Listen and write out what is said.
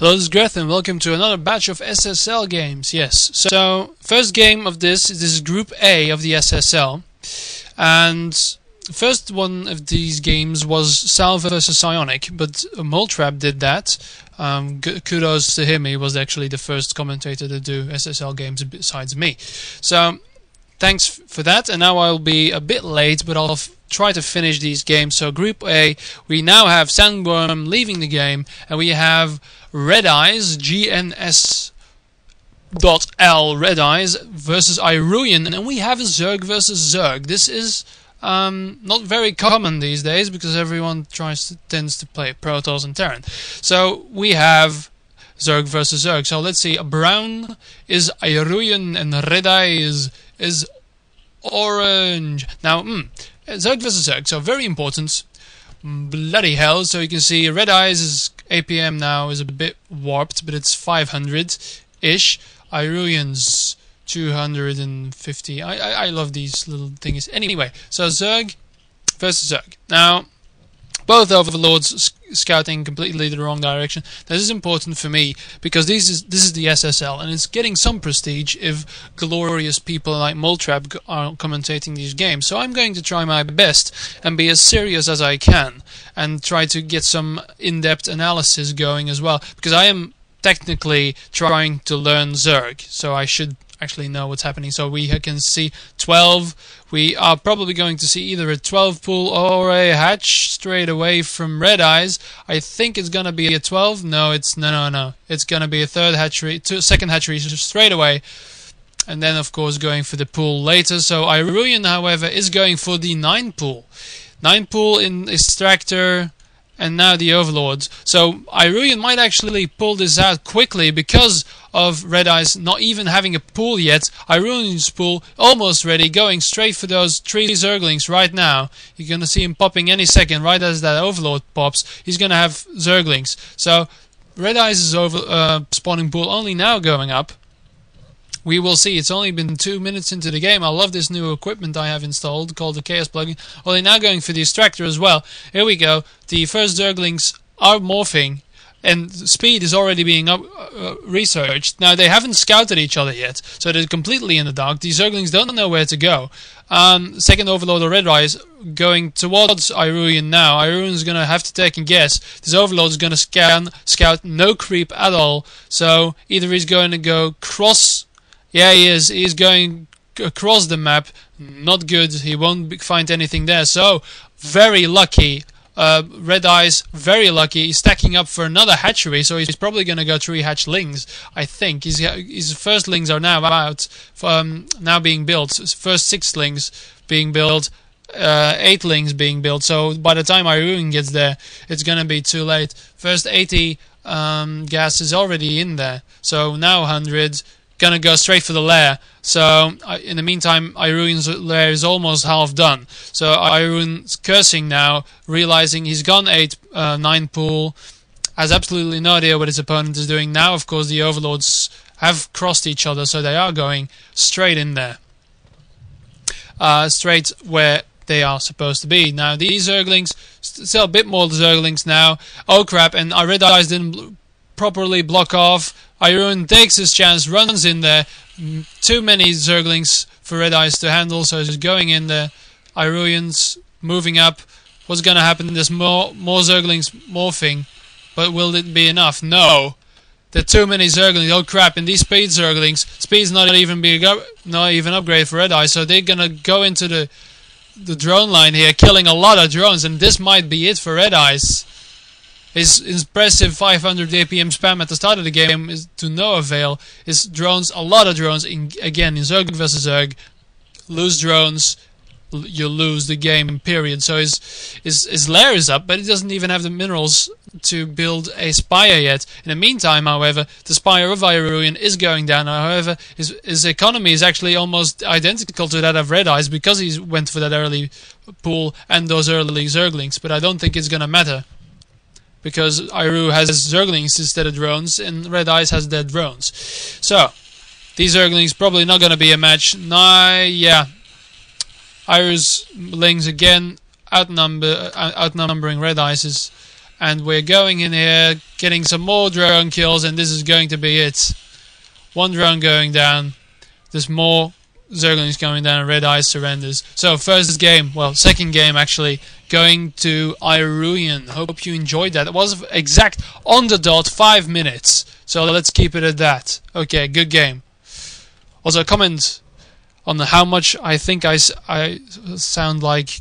Hello, this is Greth, and welcome to another batch of SSL games. Yes, so first game of this, this is Group A of the SSL, and first one of these games was Salve versus Psionic, but Moletrap did that. Um, kudos to him, he was actually the first commentator to do SSL games besides me. So, thanks for that, and now I'll be a bit late, but I'll try to finish these games. So, Group A, we now have Sandworm leaving the game, and we have Red Eyes, GNS dot L Red Eyes versus Iruian, and we have a Zerg versus Zerg. This is um, not very common these days because everyone tries to, tends to play Protoss and Terran. So we have Zerg versus Zerg. So let's see. Brown is Iruian and Redeye is is orange. Now, mm, Zerg versus Zerg. So very important. Mm, bloody hell! So you can see Red Eyes APM now is a bit warped, but it's 500 ish. Iruian's 250. I, I, I love these little things. Anyway, so Zerg versus Zerg. Now, both overlords scouting completely the wrong direction. This is important for me because this is this is the SSL and it's getting some prestige if glorious people like Moletrap are commentating these games. So I'm going to try my best and be as serious as I can and try to get some in-depth analysis going as well because I am technically trying to learn Zerg, so I should actually know what's happening. So we can see 12. We are probably going to see either a 12 pool or a hatch straight away from Red Eyes. I think it's gonna be a 12. No, it's no, no, no. It's gonna be a third hatchery, two, second hatchery straight away. And then, of course, going for the pool later. So Iruian, however, is going for the 9 pool. 9 pool in Extractor, and now the Overlords. So Iruian might actually pull this out quickly because of Red Eyes not even having a pool yet. Iruian's pool almost ready, going straight for those three Zerglings right now. You're gonna see him popping any second, right as that Overlord pops. He's gonna have Zerglings. So Red Eyes' over uh, spawning pool only now going up. We will see. It's only been two minutes into the game. I love this new equipment I have installed called the Chaos plugin. Oh, they're now going for the extractor as well. Here we go. The first Zerglings are morphing, and speed is already being up, uh, researched. Now, they haven't scouted each other yet, so they're completely in the dark. These Zerglings don't know where to go. Um, second Overlord or Red Rise going towards Iruian now. Iruian's going to have to take a guess. This Overlord is going to scan, scout no creep at all. So either he's going to go cross yeah, he is. He's going across the map. Not good. He won't find anything there. So, very lucky. Uh, Red Eyes, very lucky. He's stacking up for another hatchery, so he's probably going to go three hatchlings. I think his his first lings are now out, um, now being built. His first six lings being built, uh, eight lings being built. So by the time Iruian gets there, it's going to be too late. First 80 um, gas is already in there, so now 100 gonna go straight for the lair. So uh, in the meantime, Iruian's lair is almost half done. So Iruian's cursing now, realizing he's gone eight uh, nine pool, has absolutely no idea what his opponent is doing. Now, of course, the overlords have crossed each other, so they are going straight in there, uh, straight where they are supposed to be. Now these Zerglings, st- still a bit more Zerglings now. Oh crap! And I Eyes didn't properly block off. Iruian takes his chance, runs in there. Too many Zerglings for Red Eyes to handle, so he's going in there. Iruian's moving up. What's going to happen? There's more more Zerglings morphing, but will it be enough? No. There are too many Zerglings. Oh crap! And these speed Zerglings, speed's not even up, not even upgrade for Redeye, so they're gonna go into the the drone line here, killing a lot of drones, and this might be it for Red Eyes. His impressive 500 APM spam at the start of the game is to no avail. His drones, a lot of drones, in, again in Zerg versus Zerg, lose drones, you lose the game. Period. So his his his lair is up, but he doesn't even have the minerals to build a spire yet. In the meantime, however, the spire of Iruian is going down. However, his his economy is actually almost identical to that of Red Eyes because he went for that early pool and those early Zerglings. But I don't think it's gonna matter because Iru has Zerglings instead of drones, and Red Eyes has dead drones. So, these Zerglings probably not going to be a match. Nah, yeah. Iru's Lings again outnumber, uh, outnumbering Red Eyes, and we're going in here, getting some more drone kills, and this is going to be it. One drone going down. There's more Zerglings going down, and Redeye surrenders. So first game, well, second game actually, going to Iruian. Hope you enjoyed that. It was exact on the dot, five minutes. So let's keep it at that. Okay, good game. Also, comment on how much I think I, I sound like